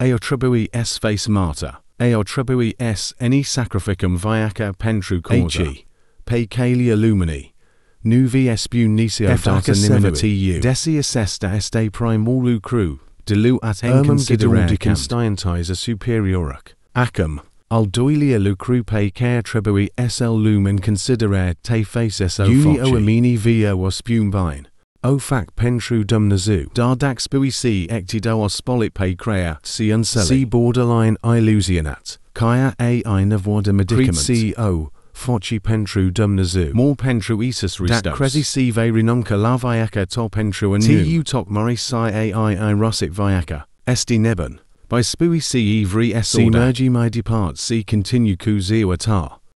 Aotribui s face marta, Aotribui s any sacrificum viaca pentru causa, Ag. pe calia lumini, nuvi espu nisio data Effaca nimina severi. tu, desius est este primulu cru, delu at gidul constientiza superioruk, acum, alduilia lucru pe care tribui sl lumen considerare te faces o Uni o amini via was spumvine. O fac pentru dum nazu. Dardax bui si ectido ospolit pe crea, si unseli. Si borderline illusionat. Kaya a i navoda medicament. si o. Foci pentru dum nazu. More pentru isus ristos. Dat crezi si la viaca to pentru anu. Tu toc moris si a i i rosit viaca. Esti nebun. By spui si ivri es Si mergi my depart si continue ku zio atar.